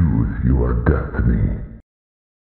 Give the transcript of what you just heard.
choose your destiny.